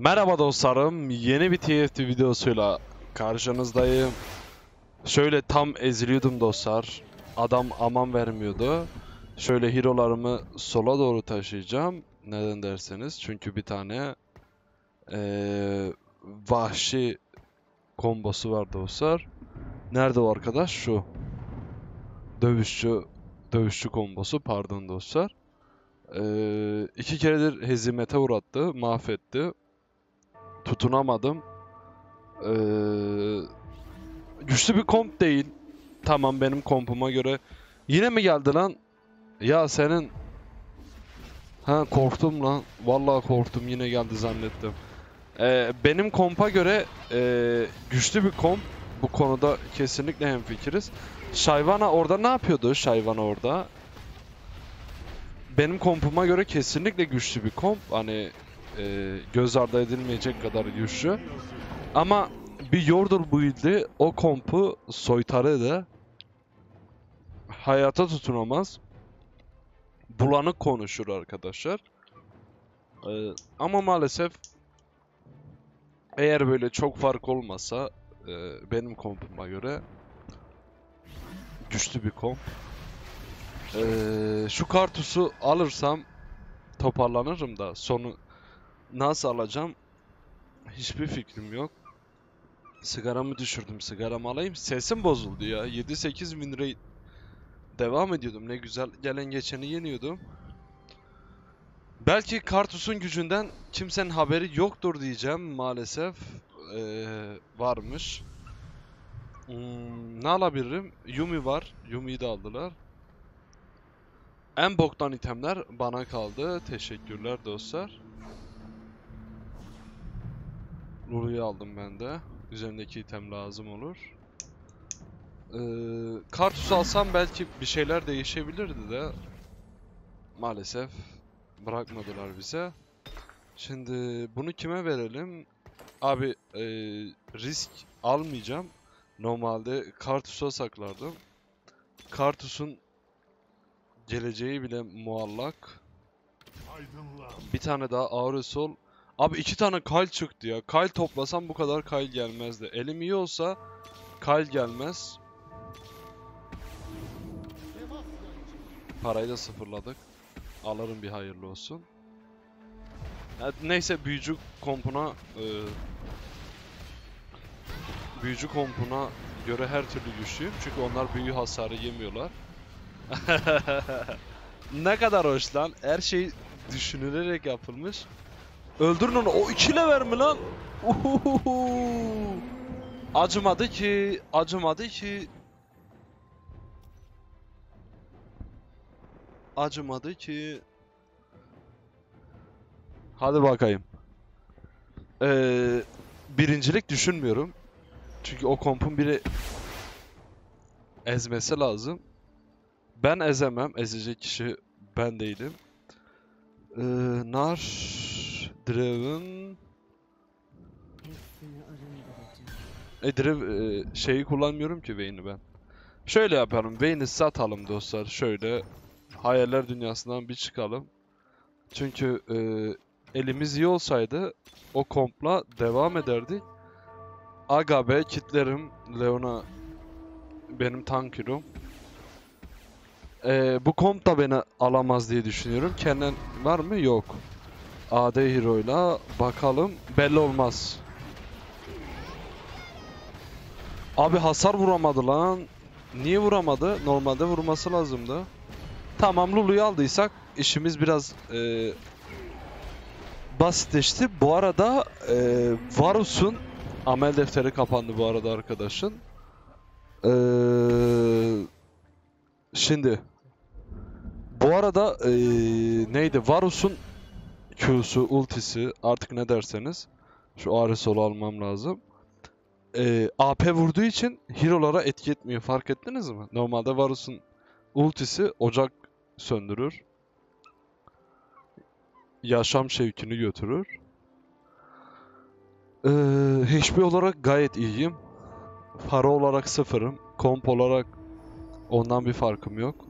Merhaba dostlarım, yeni bir TFT videosuyla karşınızdayım. Şöyle tam eziliyordum dostlar. Adam aman vermiyordu. Şöyle hero'larımı sola doğru taşıyacağım. Neden derseniz çünkü bir tane eee, vahşi kombosu var dostlar. Nerede o arkadaş? Şu. Dövüşçü dövüşçü kombosu pardon dostlar. Eee iki keredir hezimete uğrattı, mahvetti tutunamadım. Ee, güçlü bir komp değil. Tamam benim kompuma göre. Yine mi geldi lan? Ya senin... Ha korktum lan. Vallahi korktum yine geldi zannettim. Ee, benim kompa göre ee, güçlü bir komp. Bu konuda kesinlikle hemfikiriz. Şayvana orada ne yapıyordu Şayvana orada? Benim kompuma göre kesinlikle güçlü bir komp. Hani e, göz ardı edilmeyecek kadar güçlü. Ama bir Yordle build'i o kompu soytarı hayata tutunamaz. Bulanık konuşur arkadaşlar. E, ama maalesef eğer böyle çok fark olmasa e, benim kompuma göre güçlü bir komp. E, şu kartusu alırsam toparlanırım da sonu Nasıl alacağım? Hiçbir fikrim yok. Sigaramı düşürdüm. Sigaramı alayım. Sesim bozuldu ya. 7-8 bin lira devam ediyordum. Ne güzel gelen geçeni yeniyordum. Belki Kartus'un gücünden kimsenin haberi yoktur diyeceğim. Maalesef ee, varmış. Hmm, ne alabilirim? Yumi var. Yumi'yi de aldılar. En boktan itemler bana kaldı. Teşekkürler dostlar. Lulu'yu aldım ben de. Üzerindeki item lazım olur. Ee, Kartus alsam belki bir şeyler değişebilirdi de. Maalesef bırakmadılar bize. Şimdi bunu kime verelim? Abi ee, risk almayacağım. Normalde Kartus'a saklardım. Kartus'un geleceği bile muallak. Bir tane daha Auresol Abi iki tane kal çıktı ya. Kal toplasam bu kadar kal gelmezdi. Elim iyi olsa kal gelmez. Parayı da sıfırladık. Alırım bir hayırlı olsun. Neyse büyücü kompuna e, büyücü kompuna göre her türlü güçlüyüm. Çünkü onlar büyü hasarı yemiyorlar. ne kadar hoş lan. Her şey düşünülerek yapılmış. Öldürün onu. O iki lever mi lan? Acımadı ki. Acımadı ki. Acımadı ki. Hadi bakayım. Ee, birincilik düşünmüyorum. Çünkü o kompun biri ezmesi lazım. Ben ezemem. Ezecek kişi ben değilim. Ee, nar Arındıracağım. e, driv, e, şeyi kullanmıyorum ki Vayne'i ben. Şöyle yapalım. Vayne'i satalım dostlar. Şöyle hayaller dünyasından bir çıkalım. Çünkü e, elimiz iyi olsaydı o kompla devam ederdik. Agabe kitlerim Leona benim tank hero'm. E, bu komp da beni alamaz diye düşünüyorum. Kenan var mı? Yok. AD Hero'yla bakalım. Belli olmaz. Abi hasar vuramadı lan. Niye vuramadı? Normalde vurması lazımdı. Tamam Lulu'yu aldıysak işimiz biraz e, basitleşti. Bu arada e, Varus'un amel defteri kapandı bu arada arkadaşın. E, şimdi bu arada e, neydi? Varus'un Q'su, ultisi artık ne derseniz. Şu Aresol'u almam lazım. Ee, AP vurduğu için hero'lara etki etmiyor. Fark ettiniz mi? Normalde Varus'un ultisi ocak söndürür. Yaşam şevkini götürür. Ee, HP olarak gayet iyiyim. Para olarak sıfırım. Komp olarak ondan bir farkım yok.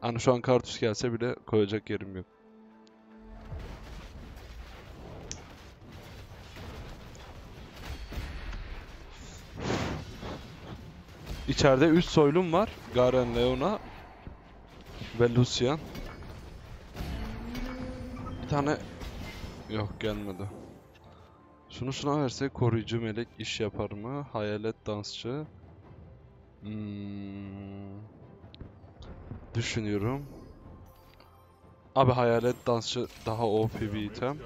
Hani şu an kartuş gelse bile koyacak yerim yok. İçeride 3 soylum var. Garen, Leona ve Lucian. Bir tane yok gelmedi. Şunu şuna versek koruyucu melek iş yapar mı? Hayalet dansçı. Hmm. Düşünüyorum. Abi hayalet dansçı daha OP bir item.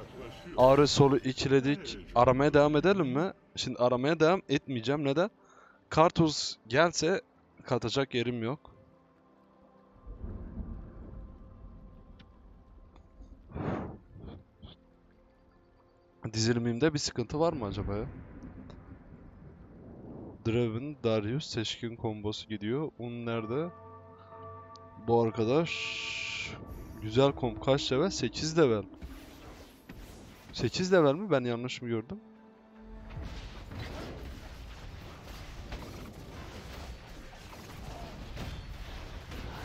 Ağrı solu ikiledik. Aramaya devam edelim mi? Şimdi aramaya devam etmeyeceğim. Neden? Kartuz gelse katacak yerim yok. Dizilimimde bir sıkıntı var mı acaba ya? Draven, Darius, Seçkin kombosu gidiyor. Un nerede? Bu arkadaş güzel komp kaç level? 8 level. 8 level mi? Ben yanlış mı gördüm?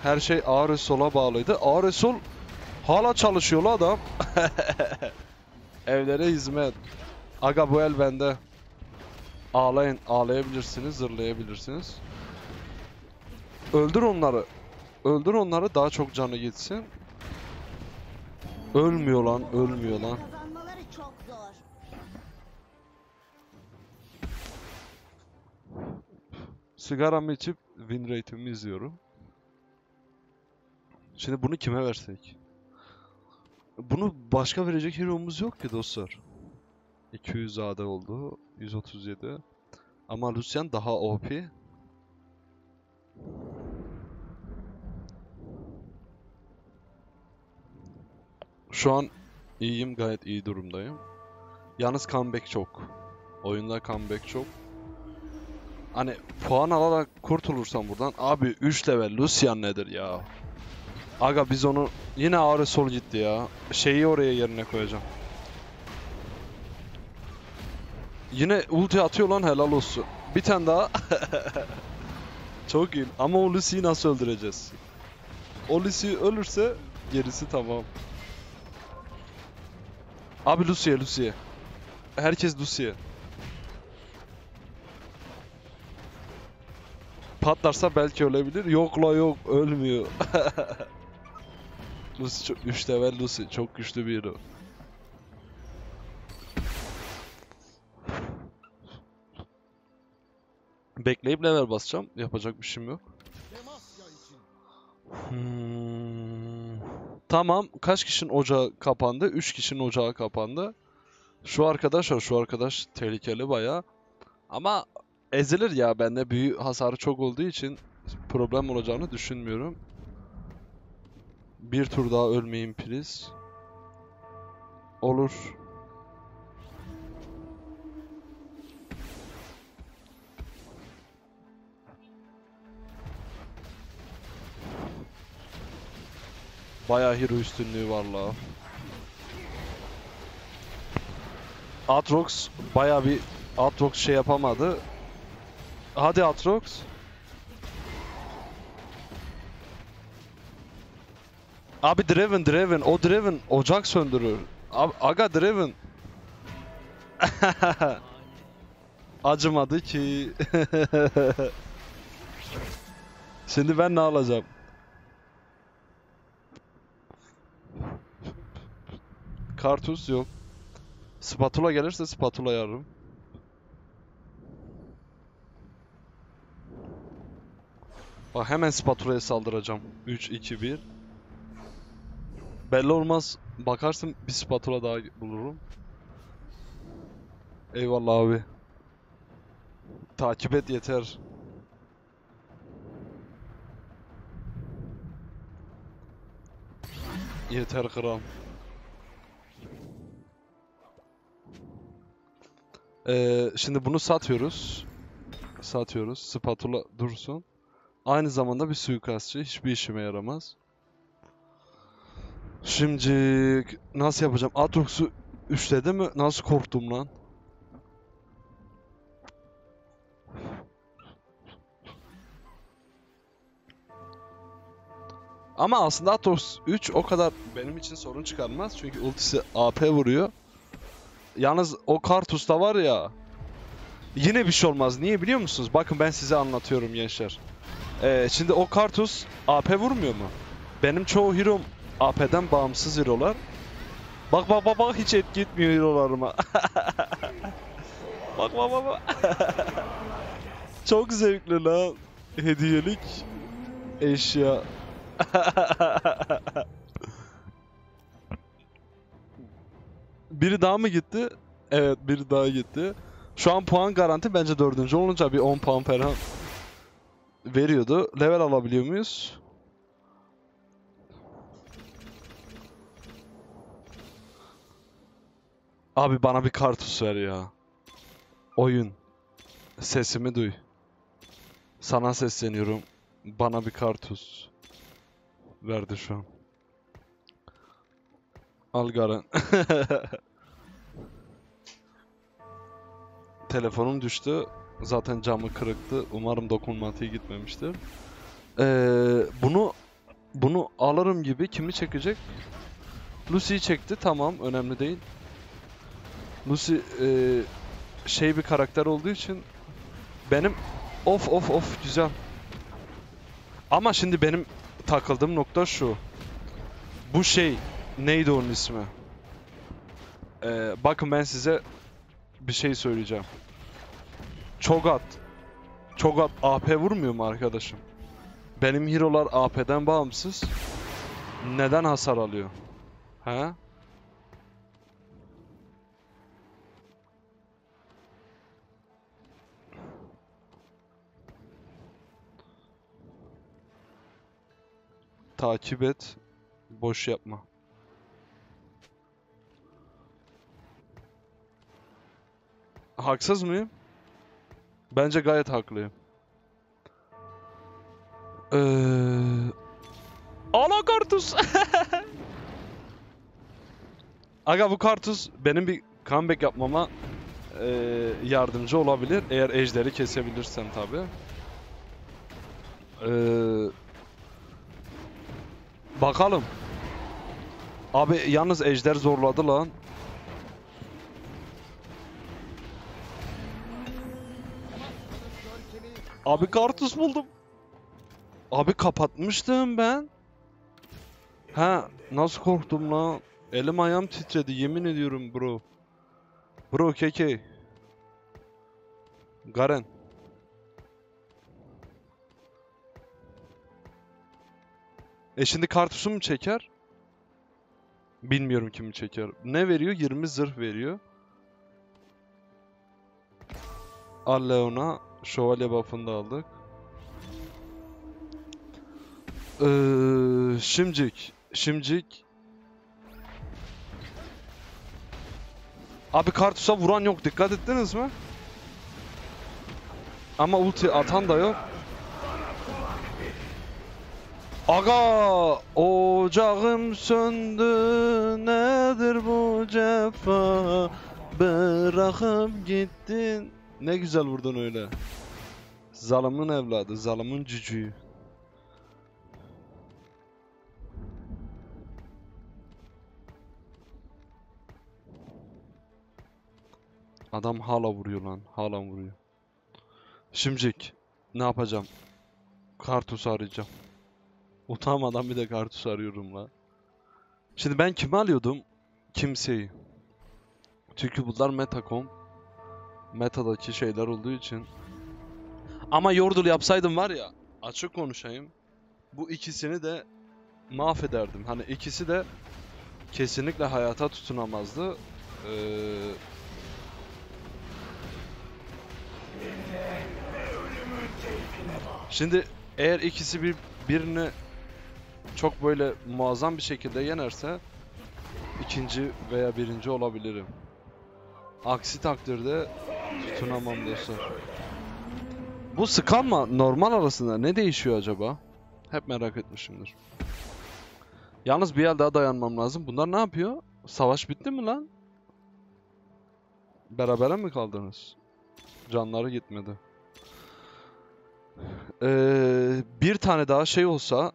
Her şey ağrı sola bağlıydı. Ağrı sol hala çalışıyor la adam. Evlere hizmet. Aga bu el bende. Ağlayın. Ağlayabilirsiniz, zırlayabilirsiniz. Öldür onları. Öldür onları daha çok canı gitsin. Ölmüyor lan, ölmüyor lan. Sigaramı içip win rate'imi izliyorum. Şimdi bunu kime versek? Bunu başka verecek hero'muz yok ki dostlar. 200 AD oldu. 137. Ama Lucian daha OP. Şu an iyiyim, gayet iyi durumdayım. Yalnız comeback çok. Oyunda comeback çok. Hani puan alarak kurtulursam buradan abi 3 level Lucian nedir ya? Aga biz onu yine ağrı sol gitti ya. Şeyi oraya yerine koyacağım. Yine ulti atıyor lan helal olsun. Bir tane daha. Çok iyi. Ama o Lucy'yi nasıl öldüreceğiz? O Lucy ölürse gerisi tamam. Abi Lucy'ye Lucy'ye. Herkes Lucy'ye. Patlarsa belki ölebilir. Yok la yok ölmüyor. Lucy çok 3 level Lucy çok güçlü bir hero. Bekleyip level basacağım. Yapacak bir şeyim yok. Hmm. Tamam. Kaç kişinin ocağı kapandı? 3 kişinin ocağı kapandı. Şu arkadaş var. Şu arkadaş tehlikeli baya. Ama ezilir ya. Bende büyü hasarı çok olduğu için problem olacağını düşünmüyorum. Bir tur daha ölmeyin please. Olur. Bayağı hero üstünlüğü var la. Atrox bayağı bir Atrox şey yapamadı. Hadi Atrox. Abi Draven Draven o Draven ocak söndürür. Abi, aga Draven. Acımadı ki. Şimdi ben ne alacağım? Kartus yok. Spatula gelirse spatula yarım. Bak hemen spatulaya saldıracağım. 3 2 1. Belli olmaz. Bakarsın bir spatula daha bulurum. Eyvallah abi. Takip et yeter. Yeter kral. Ee, şimdi bunu satıyoruz. Satıyoruz. Spatula dursun. Aynı zamanda bir suikastçı. Hiçbir işime yaramaz. Şimdi nasıl yapacağım? Atrox'u üçledi mi? Nasıl korktum lan? Ama aslında Atrox 3 o kadar benim için sorun çıkarmaz. Çünkü ultisi AP vuruyor. Yalnız o Kartus'ta var ya. Yine bir şey olmaz. Niye biliyor musunuz? Bakın ben size anlatıyorum gençler. Ee, şimdi o Kartus AP vurmuyor mu? Benim çoğu hero'm AP'den bağımsız hero'lar. Bak bak bak bak hiç etki etmiyor hero'larıma. bak bak bak bak. Çok zevkli lan. Hediyelik eşya. biri daha mı gitti? Evet biri daha gitti. Şu an puan garanti bence dördüncü olunca bir 10 puan falan veriyordu. Level alabiliyor muyuz? Abi bana bir kartus ver ya. Oyun. Sesimi duy. Sana sesleniyorum. Bana bir kartus. Verdi şu an. Al Garen. Telefonum düştü. Zaten camı kırıktı. Umarım dokunmatiğe gitmemiştir. Ee, bunu bunu alırım gibi kimi çekecek? Lucy'yi çekti. Tamam, önemli değil. Lucy e, şey bir karakter olduğu için benim of of of güzel. Ama şimdi benim takıldığım nokta şu. Bu şey neydi onun ismi? Ee, bakın ben size bir şey söyleyeceğim. Çogat. Çogat AP vurmuyor mu arkadaşım? Benim hero'lar AP'den bağımsız. Neden hasar alıyor? He? Takip et. Boş yapma. Haksız mıyım? Bence gayet haklıyım. Ee... Ana kartus! Aga bu kartus benim bir comeback yapmama ee, yardımcı olabilir. Eğer ejderi kesebilirsem tabi. Ee, bakalım. Abi yalnız ejder zorladı lan. Abi kartus buldum. Abi kapatmıştım ben. Ha nasıl korktum lan. Elim ayağım titredi yemin ediyorum bro. Bro keke. Garen. E şimdi kartusu mu çeker? Bilmiyorum kimi çeker. Ne veriyor? 20 zırh veriyor. Al Leon'a şövalye buff'ını da aldık. Ee, şimcik. Şimcik. Abi kartusa vuran yok. Dikkat ettiniz mi? Ama ulti atan da yok. Aga ocağım söndü. Nedir bu cefa? Bırakıp gittin. Ne güzel vurdun öyle. Zalımın evladı zalımın cücüğü. Adam hala vuruyor lan hala vuruyor. Şimcik ne yapacağım? Kartus arayacağım Utanmadan bir de kartus arıyorum la. Şimdi ben kimi alıyordum? Kimseyi. Çünkü bunlar Metacom. Metadaki şeyler olduğu için. Ama Yordle yapsaydım var ya, açık konuşayım. Bu ikisini de mahvederdim. Hani ikisi de kesinlikle hayata tutunamazdı. Ee... Şimdi eğer ikisi bir birini çok böyle muazzam bir şekilde yenerse ikinci veya birinci olabilirim. Aksi takdirde tutunamam dostlar. Bu skanma normal arasında ne değişiyor acaba? Hep merak etmişimdir. Yalnız bir el daha dayanmam lazım. Bunlar ne yapıyor? Savaş bitti mi lan? Berabere mi kaldınız? Canları gitmedi. Ee, bir tane daha şey olsa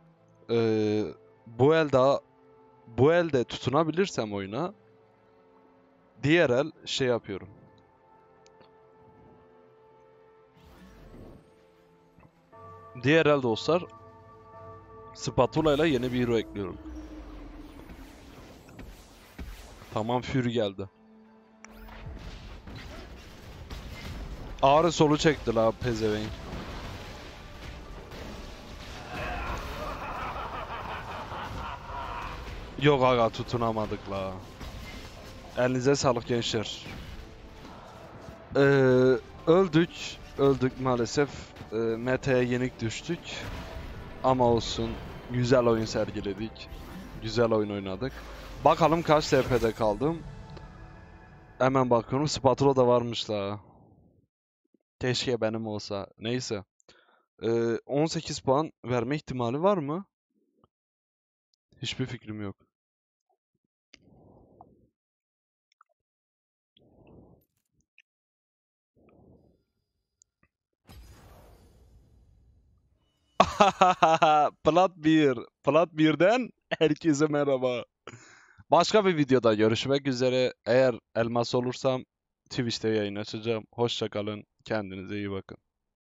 e, bu el daha bu elde tutunabilirsem oyuna diğer el şey yapıyorum. Diğer el dostlar spatula ile yeni bir hero ekliyorum. Tamam Fury geldi. Ağrı solu çekti la pezevenk. Yok aga tutunamadık la. Elinize sağlık gençler. Ee, öldük. Öldük maalesef. Ee, Mete'ye yenik düştük. Ama olsun. Güzel oyun sergiledik. Güzel oyun oynadık. Bakalım kaç TP'de kaldım. Hemen bakıyorum. Spatula da varmış la. Keşke benim olsa. Neyse. Ee, 18 puan verme ihtimali var mı? Hiçbir fikrim yok. Plat 1. Plat 1'den herkese merhaba. Başka bir videoda görüşmek üzere. Eğer elmas olursam Twitch'te yayın açacağım. Hoşça kalın. Kendinize iyi bakın.